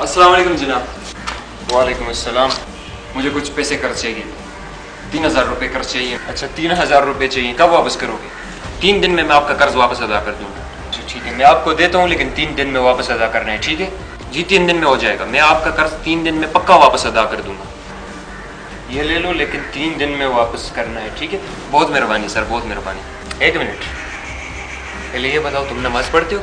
अस्सलाम वालेकुम जनाब। वालेकुम अस्सलाम। मुझे कुछ पैसे कर्ज चाहिए। तीन हज़ार रुपये कर्ज चाहिए। अच्छा तीन हज़ार रुपये चाहिए। कब वापस करोगे? तीन दिन में मैं आपका कर्ज वापस अदा कर दूँगा। अच्छा ठीक है। मैं आपको देता हूँ लेकिन तीन दिन में वापस अदा करना है ठीक है? जी तीन दिन में हो जाएगा। मैं आपका कर्ज तीन दिन में पक्का वापस अदा कर दूँगा। ये ले लो लेकिन तीन दिन में वापस करना है ठीक है? बहुत मेहरबानी सर बहुत मेहरबानी। एक मिनट। पहले ये बताओ तुम नमाज़ पढ़ते हो?